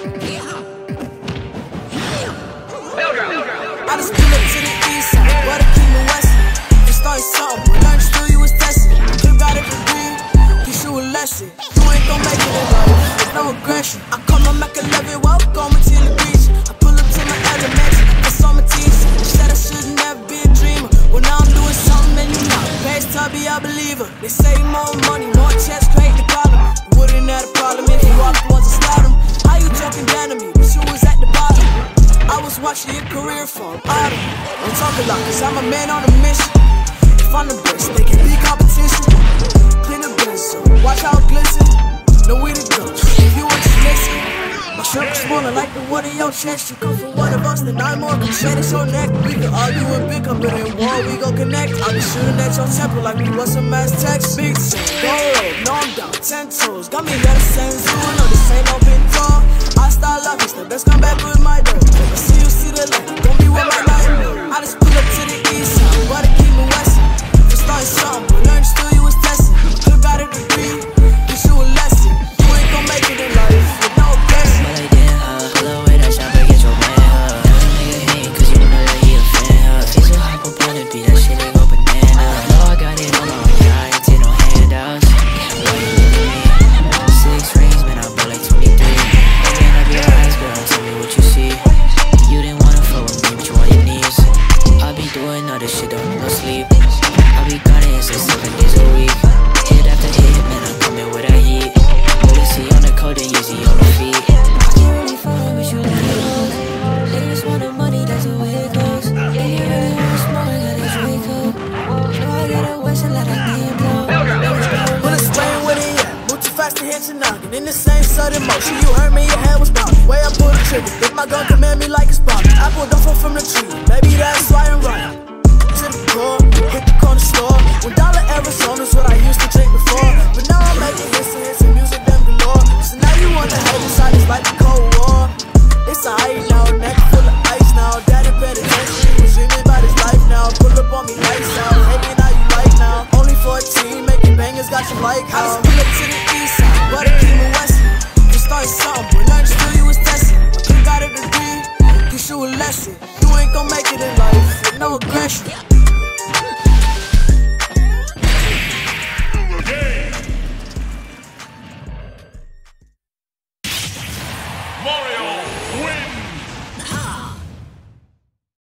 I just came up to the east side, where the king west. It started something, but learned still you was testing. You got it for green, teach you a lesson. You ain't gon' make it in no aggression. I come on Mac 11, welcome to the beach. I pull up to my element, saw my teacher. Said I should never be a dreamer. Well, now I'm doing something and you know. Raised to be a believer. They say more money, more chance, create the problem. Was watching your career from bottom. Don't talk a lot, cause I'm a man on a mission. If I'm the best, they can be competition. Clean the bench, so watch how it glisten. No way to go, if you want to listen. My shirt was smaller like the one in your chest. You come from one of us, then I'm more can shed it so neck. We can argue and bick up, but in war we gon' connect. I'll be shooting at your temple like we was some text. Big go no I'm down, ten toes. Got me at the same zoo, no this ain't no been tall. It on Your noggin. In the same sudden motion, you heard me, your head was bobbing. Way I pull the trigger, if my gun command me like it's bombing. I pulled off from the tree, maybe that's why I'm running. To the core, hit the corner store. One dollar Arizona's what I used to drink before. But now I'm making hits and hits and music them galore. So now you wanna hate inside, it's like the Cold War. It's a height now, neck full of ice now. Daddy penitentiary, was dreaming about his life now. Pull up on me lights out, hating how you like now. Only 14, making bangers, got you like how. I just pull up to the east side, lesson. You ain't gon' make it in life with no aggression.